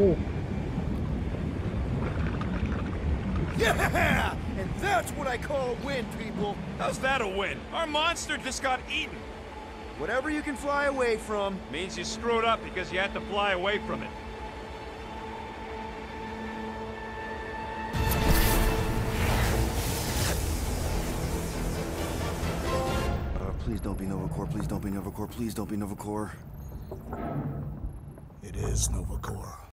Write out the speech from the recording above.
Ooh. Yeah! And that's what I call a win, people. How's that a win? Our monster just got eaten. Whatever you can fly away from. Means you screwed up because you had to fly away from it. Uh, please don't be Nova Corps. Please don't be Nova Corps. Please don't be Nova Corps. It is Nova Corps.